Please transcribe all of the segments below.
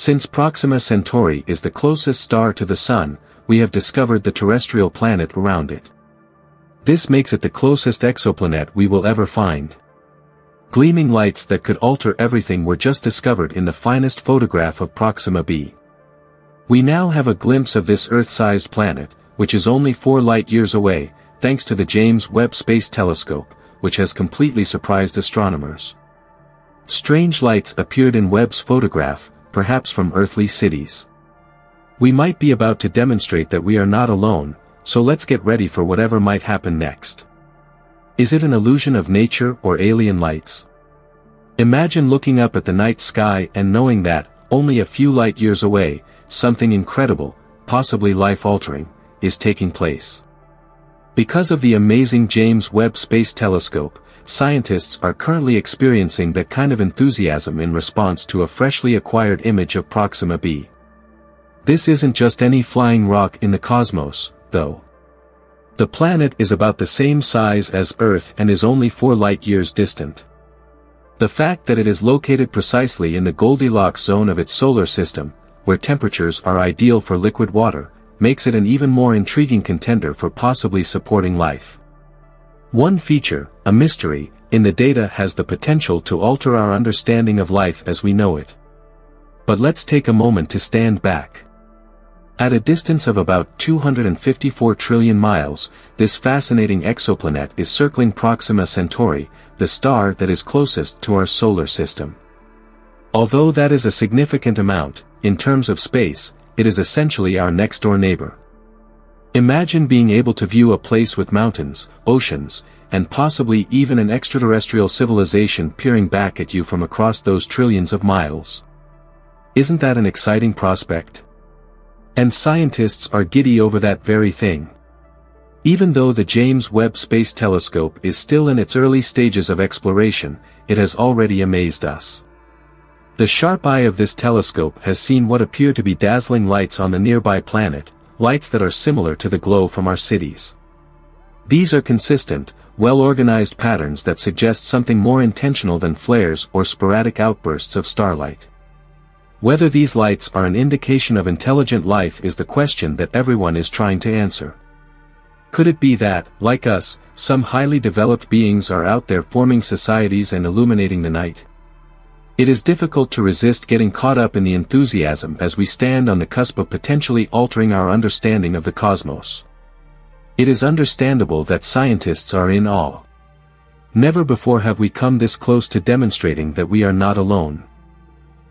Since Proxima Centauri is the closest star to the Sun, we have discovered the terrestrial planet around it. This makes it the closest exoplanet we will ever find. Gleaming lights that could alter everything were just discovered in the finest photograph of Proxima b. We now have a glimpse of this Earth-sized planet, which is only four light-years away, thanks to the James Webb Space Telescope, which has completely surprised astronomers. Strange lights appeared in Webb's photograph, perhaps from earthly cities. We might be about to demonstrate that we are not alone, so let's get ready for whatever might happen next. Is it an illusion of nature or alien lights? Imagine looking up at the night sky and knowing that, only a few light years away, something incredible, possibly life-altering, is taking place. Because of the amazing James Webb Space Telescope, scientists are currently experiencing that kind of enthusiasm in response to a freshly acquired image of Proxima b. This isn't just any flying rock in the cosmos, though. The planet is about the same size as Earth and is only 4 light-years distant. The fact that it is located precisely in the Goldilocks zone of its solar system, where temperatures are ideal for liquid water, makes it an even more intriguing contender for possibly supporting life. One feature, a mystery, in the data has the potential to alter our understanding of life as we know it. But let's take a moment to stand back. At a distance of about 254 trillion miles, this fascinating exoplanet is circling Proxima Centauri, the star that is closest to our solar system. Although that is a significant amount, in terms of space, it is essentially our next-door neighbor. Imagine being able to view a place with mountains, oceans, and possibly even an extraterrestrial civilization peering back at you from across those trillions of miles. Isn't that an exciting prospect? And scientists are giddy over that very thing. Even though the James Webb Space Telescope is still in its early stages of exploration, it has already amazed us. The sharp eye of this telescope has seen what appear to be dazzling lights on the nearby planet, lights that are similar to the glow from our cities. These are consistent, well-organized patterns that suggest something more intentional than flares or sporadic outbursts of starlight. Whether these lights are an indication of intelligent life is the question that everyone is trying to answer. Could it be that, like us, some highly developed beings are out there forming societies and illuminating the night? It is difficult to resist getting caught up in the enthusiasm as we stand on the cusp of potentially altering our understanding of the cosmos. It is understandable that scientists are in awe. Never before have we come this close to demonstrating that we are not alone.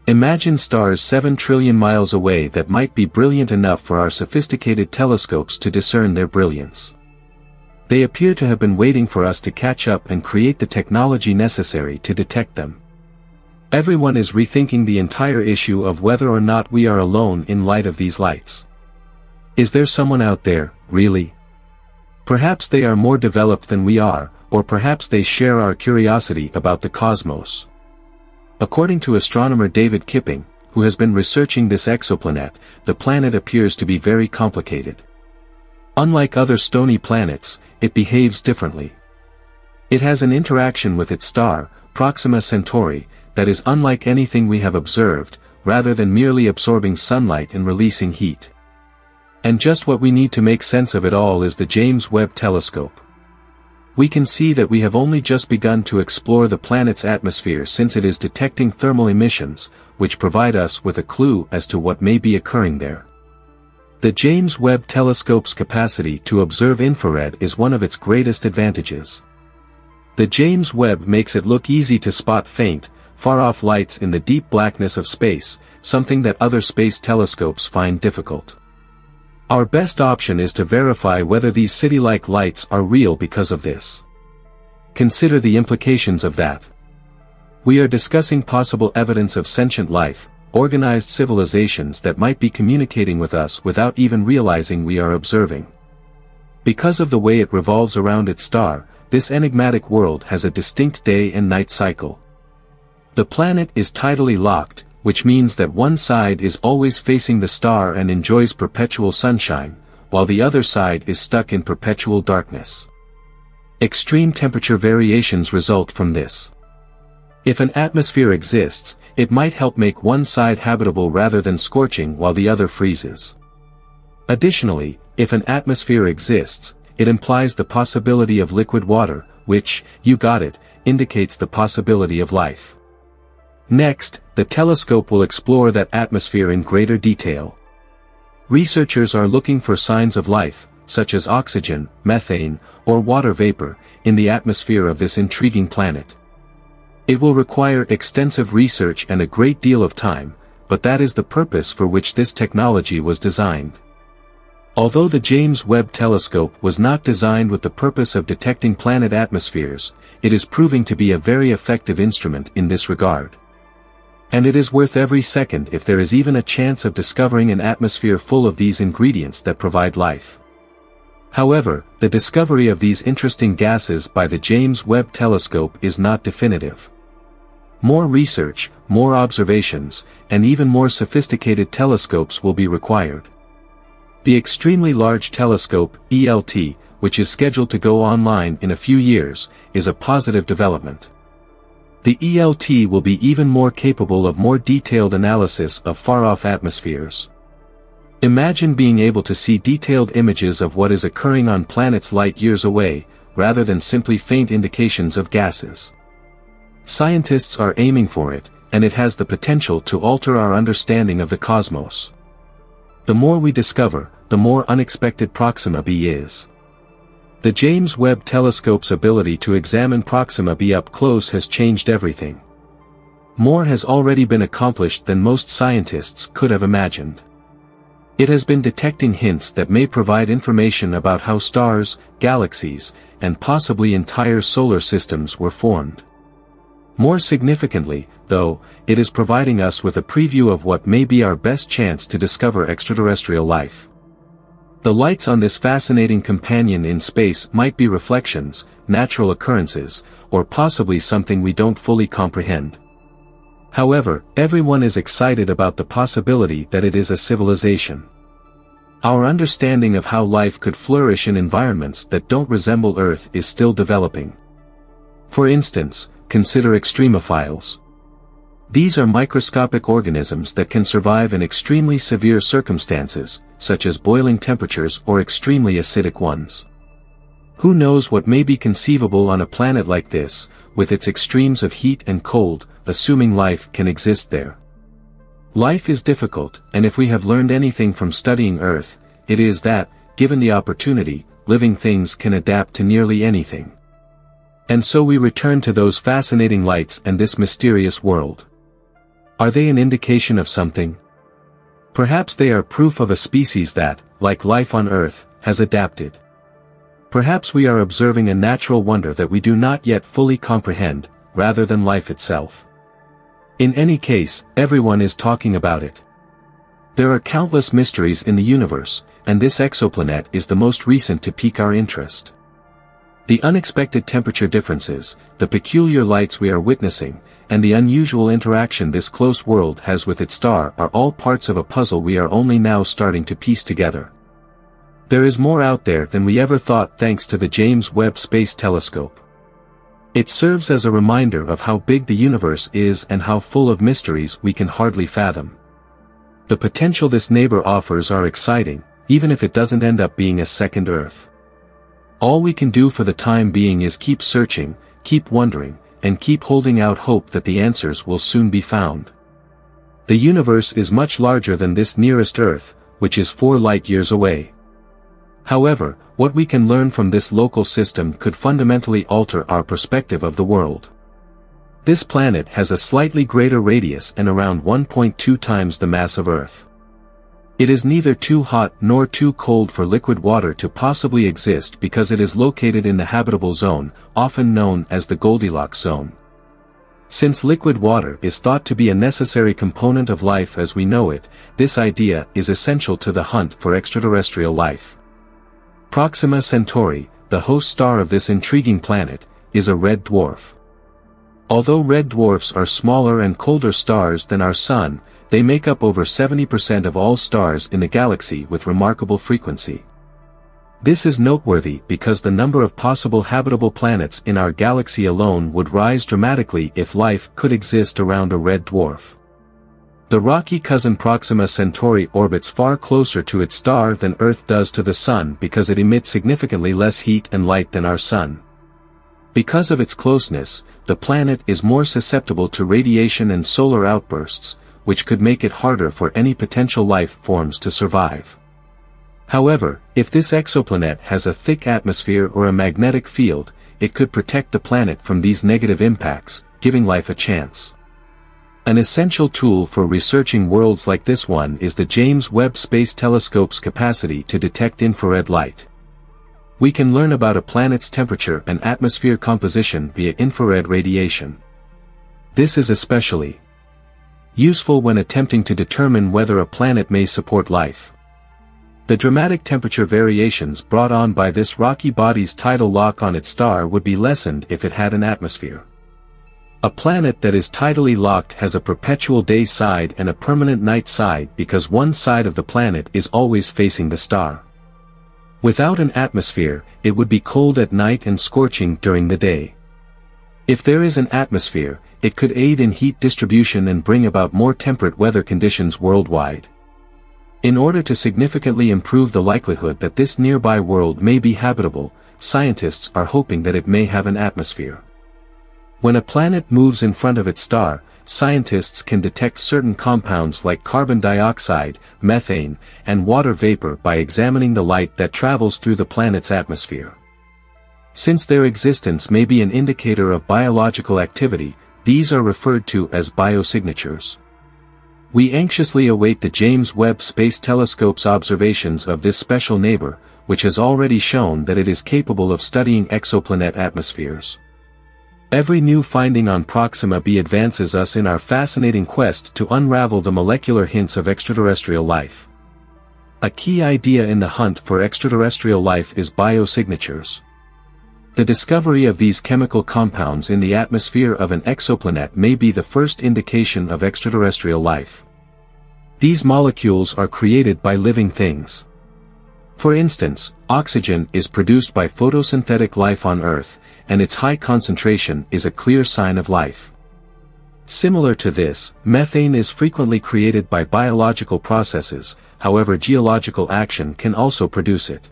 Imagine stars 7 trillion miles away that might be brilliant enough for our sophisticated telescopes to discern their brilliance. They appear to have been waiting for us to catch up and create the technology necessary to detect them. Everyone is rethinking the entire issue of whether or not we are alone in light of these lights. Is there someone out there, really? Perhaps they are more developed than we are, or perhaps they share our curiosity about the cosmos. According to astronomer David Kipping, who has been researching this exoplanet, the planet appears to be very complicated. Unlike other stony planets, it behaves differently. It has an interaction with its star, Proxima Centauri, that is unlike anything we have observed, rather than merely absorbing sunlight and releasing heat. And just what we need to make sense of it all is the James Webb Telescope. We can see that we have only just begun to explore the planet's atmosphere since it is detecting thermal emissions, which provide us with a clue as to what may be occurring there. The James Webb Telescope's capacity to observe infrared is one of its greatest advantages. The James Webb makes it look easy to spot faint, far-off lights in the deep blackness of space, something that other space telescopes find difficult. Our best option is to verify whether these city-like lights are real because of this. Consider the implications of that. We are discussing possible evidence of sentient life, organized civilizations that might be communicating with us without even realizing we are observing. Because of the way it revolves around its star, this enigmatic world has a distinct day and night cycle. The planet is tidally locked, which means that one side is always facing the star and enjoys perpetual sunshine, while the other side is stuck in perpetual darkness. Extreme temperature variations result from this. If an atmosphere exists, it might help make one side habitable rather than scorching while the other freezes. Additionally, if an atmosphere exists, it implies the possibility of liquid water, which, you got it, indicates the possibility of life. Next, the telescope will explore that atmosphere in greater detail. Researchers are looking for signs of life, such as oxygen, methane, or water vapor, in the atmosphere of this intriguing planet. It will require extensive research and a great deal of time, but that is the purpose for which this technology was designed. Although the James Webb Telescope was not designed with the purpose of detecting planet atmospheres, it is proving to be a very effective instrument in this regard. And it is worth every second if there is even a chance of discovering an atmosphere full of these ingredients that provide life. However, the discovery of these interesting gases by the James Webb Telescope is not definitive. More research, more observations, and even more sophisticated telescopes will be required. The Extremely Large Telescope, ELT, which is scheduled to go online in a few years, is a positive development. The ELT will be even more capable of more detailed analysis of far-off atmospheres. Imagine being able to see detailed images of what is occurring on planets light years away, rather than simply faint indications of gases. Scientists are aiming for it, and it has the potential to alter our understanding of the cosmos. The more we discover, the more unexpected Proxima b is. The James Webb Telescope's ability to examine Proxima b up close has changed everything. More has already been accomplished than most scientists could have imagined. It has been detecting hints that may provide information about how stars, galaxies, and possibly entire solar systems were formed. More significantly, though, it is providing us with a preview of what may be our best chance to discover extraterrestrial life. The lights on this fascinating companion in space might be reflections, natural occurrences, or possibly something we don't fully comprehend. However, everyone is excited about the possibility that it is a civilization. Our understanding of how life could flourish in environments that don't resemble Earth is still developing. For instance, consider extremophiles. These are microscopic organisms that can survive in extremely severe circumstances, such as boiling temperatures or extremely acidic ones. Who knows what may be conceivable on a planet like this, with its extremes of heat and cold, assuming life can exist there. Life is difficult, and if we have learned anything from studying Earth, it is that, given the opportunity, living things can adapt to nearly anything. And so we return to those fascinating lights and this mysterious world. Are they an indication of something? Perhaps they are proof of a species that, like life on Earth, has adapted. Perhaps we are observing a natural wonder that we do not yet fully comprehend, rather than life itself. In any case, everyone is talking about it. There are countless mysteries in the universe, and this exoplanet is the most recent to pique our interest. The unexpected temperature differences, the peculiar lights we are witnessing, and the unusual interaction this close world has with its star are all parts of a puzzle we are only now starting to piece together. There is more out there than we ever thought thanks to the James Webb Space Telescope. It serves as a reminder of how big the universe is and how full of mysteries we can hardly fathom. The potential this neighbor offers are exciting, even if it doesn't end up being a second Earth. All we can do for the time being is keep searching, keep wondering, and keep holding out hope that the answers will soon be found. The universe is much larger than this nearest Earth, which is four light-years away. However, what we can learn from this local system could fundamentally alter our perspective of the world. This planet has a slightly greater radius and around 1.2 times the mass of Earth. It is neither too hot nor too cold for liquid water to possibly exist because it is located in the habitable zone, often known as the Goldilocks zone. Since liquid water is thought to be a necessary component of life as we know it, this idea is essential to the hunt for extraterrestrial life. Proxima Centauri, the host star of this intriguing planet, is a red dwarf. Although red dwarfs are smaller and colder stars than our Sun, they make up over 70% of all stars in the galaxy with remarkable frequency. This is noteworthy because the number of possible habitable planets in our galaxy alone would rise dramatically if life could exist around a red dwarf. The rocky cousin Proxima Centauri orbits far closer to its star than Earth does to the Sun because it emits significantly less heat and light than our Sun. Because of its closeness, the planet is more susceptible to radiation and solar outbursts, which could make it harder for any potential life forms to survive. However, if this exoplanet has a thick atmosphere or a magnetic field, it could protect the planet from these negative impacts, giving life a chance. An essential tool for researching worlds like this one is the James Webb Space Telescope's capacity to detect infrared light. We can learn about a planet's temperature and atmosphere composition via infrared radiation. This is especially useful when attempting to determine whether a planet may support life. The dramatic temperature variations brought on by this rocky body's tidal lock on its star would be lessened if it had an atmosphere. A planet that is tidally locked has a perpetual day side and a permanent night side because one side of the planet is always facing the star. Without an atmosphere, it would be cold at night and scorching during the day. If there is an atmosphere, it could aid in heat distribution and bring about more temperate weather conditions worldwide. In order to significantly improve the likelihood that this nearby world may be habitable, scientists are hoping that it may have an atmosphere. When a planet moves in front of its star, scientists can detect certain compounds like carbon dioxide, methane, and water vapor by examining the light that travels through the planet's atmosphere. Since their existence may be an indicator of biological activity, these are referred to as biosignatures. We anxiously await the James Webb Space Telescope's observations of this special neighbor, which has already shown that it is capable of studying exoplanet atmospheres. Every new finding on Proxima b advances us in our fascinating quest to unravel the molecular hints of extraterrestrial life. A key idea in the hunt for extraterrestrial life is biosignatures. The discovery of these chemical compounds in the atmosphere of an exoplanet may be the first indication of extraterrestrial life. These molecules are created by living things. For instance, oxygen is produced by photosynthetic life on Earth, and its high concentration is a clear sign of life. Similar to this, methane is frequently created by biological processes, however geological action can also produce it.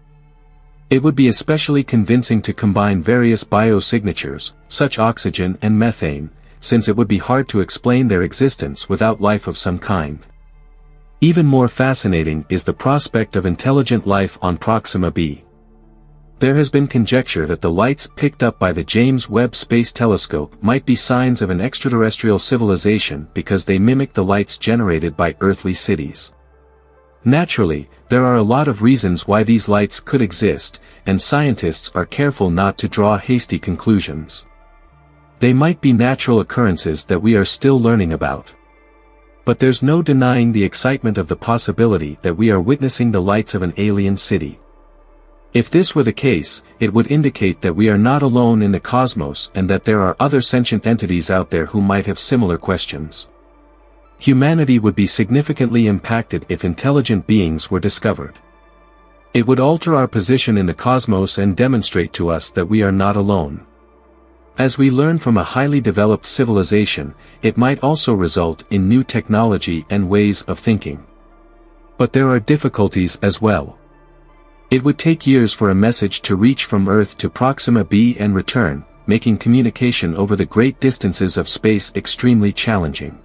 It would be especially convincing to combine various biosignatures, such oxygen and methane, since it would be hard to explain their existence without life of some kind. Even more fascinating is the prospect of intelligent life on Proxima b. There has been conjecture that the lights picked up by the James Webb Space Telescope might be signs of an extraterrestrial civilization because they mimic the lights generated by earthly cities. Naturally, there are a lot of reasons why these lights could exist, and scientists are careful not to draw hasty conclusions. They might be natural occurrences that we are still learning about. But there's no denying the excitement of the possibility that we are witnessing the lights of an alien city. If this were the case, it would indicate that we are not alone in the cosmos and that there are other sentient entities out there who might have similar questions. Humanity would be significantly impacted if intelligent beings were discovered. It would alter our position in the cosmos and demonstrate to us that we are not alone. As we learn from a highly developed civilization, it might also result in new technology and ways of thinking. But there are difficulties as well. It would take years for a message to reach from Earth to Proxima b and return, making communication over the great distances of space extremely challenging.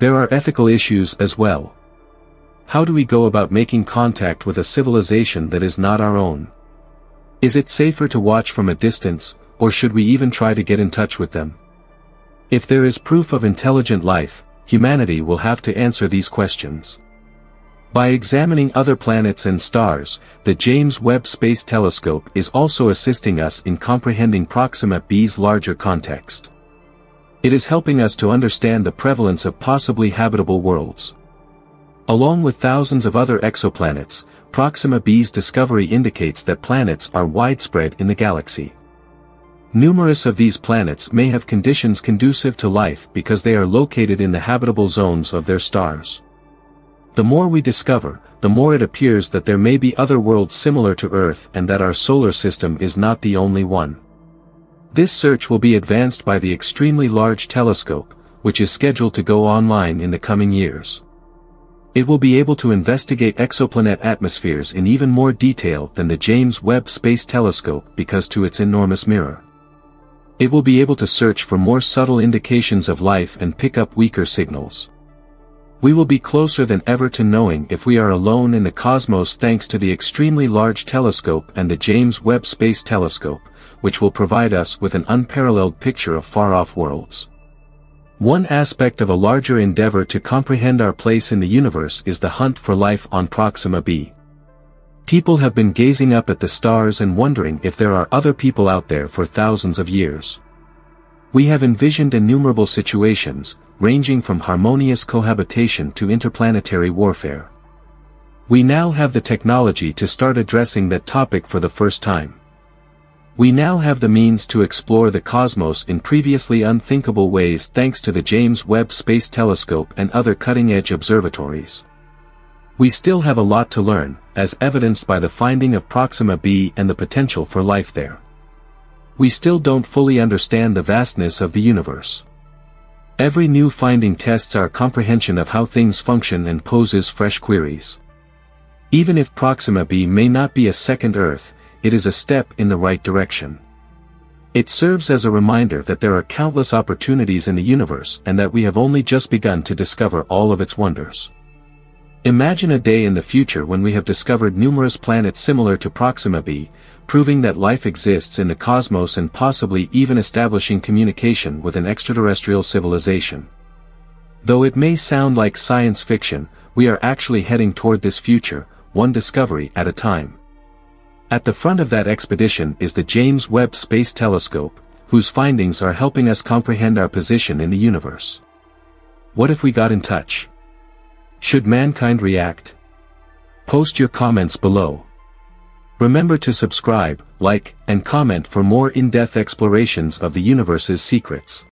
There are ethical issues as well. How do we go about making contact with a civilization that is not our own? Is it safer to watch from a distance, or should we even try to get in touch with them? If there is proof of intelligent life, humanity will have to answer these questions. By examining other planets and stars, the James Webb Space Telescope is also assisting us in comprehending Proxima b's larger context. It is helping us to understand the prevalence of possibly habitable worlds. Along with thousands of other exoplanets, Proxima b's discovery indicates that planets are widespread in the galaxy. Numerous of these planets may have conditions conducive to life because they are located in the habitable zones of their stars. The more we discover, the more it appears that there may be other worlds similar to Earth and that our solar system is not the only one. This search will be advanced by the extremely large telescope, which is scheduled to go online in the coming years. It will be able to investigate exoplanet atmospheres in even more detail than the James Webb Space Telescope because to its enormous mirror. It will be able to search for more subtle indications of life and pick up weaker signals. We will be closer than ever to knowing if we are alone in the cosmos thanks to the extremely large telescope and the James Webb Space Telescope, which will provide us with an unparalleled picture of far-off worlds. One aspect of a larger endeavor to comprehend our place in the universe is the hunt for life on Proxima b. People have been gazing up at the stars and wondering if there are other people out there for thousands of years. We have envisioned innumerable situations, ranging from harmonious cohabitation to interplanetary warfare. We now have the technology to start addressing that topic for the first time. We now have the means to explore the cosmos in previously unthinkable ways thanks to the James Webb Space Telescope and other cutting-edge observatories. We still have a lot to learn, as evidenced by the finding of Proxima b and the potential for life there. We still don't fully understand the vastness of the universe. Every new finding tests our comprehension of how things function and poses fresh queries. Even if Proxima b may not be a second Earth, it is a step in the right direction. It serves as a reminder that there are countless opportunities in the universe and that we have only just begun to discover all of its wonders. Imagine a day in the future when we have discovered numerous planets similar to Proxima b, proving that life exists in the cosmos and possibly even establishing communication with an extraterrestrial civilization. Though it may sound like science fiction, we are actually heading toward this future, one discovery at a time. At the front of that expedition is the James Webb Space Telescope, whose findings are helping us comprehend our position in the universe. What if we got in touch? Should mankind react? Post your comments below. Remember to subscribe, like, and comment for more in-depth explorations of the universe's secrets.